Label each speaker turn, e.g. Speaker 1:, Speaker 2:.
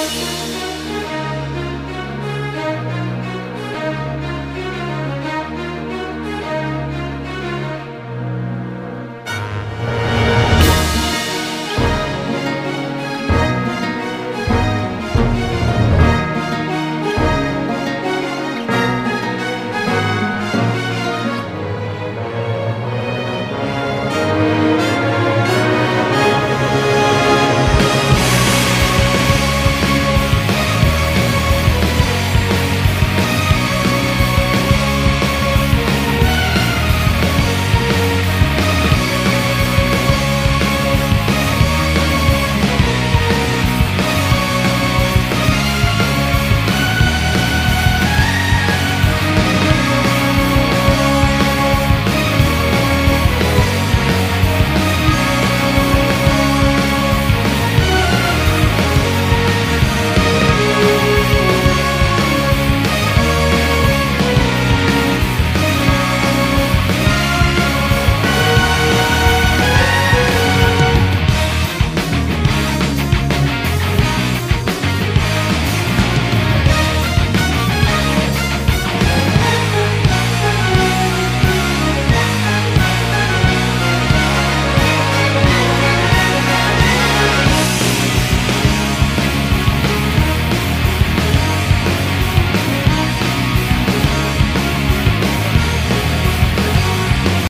Speaker 1: Música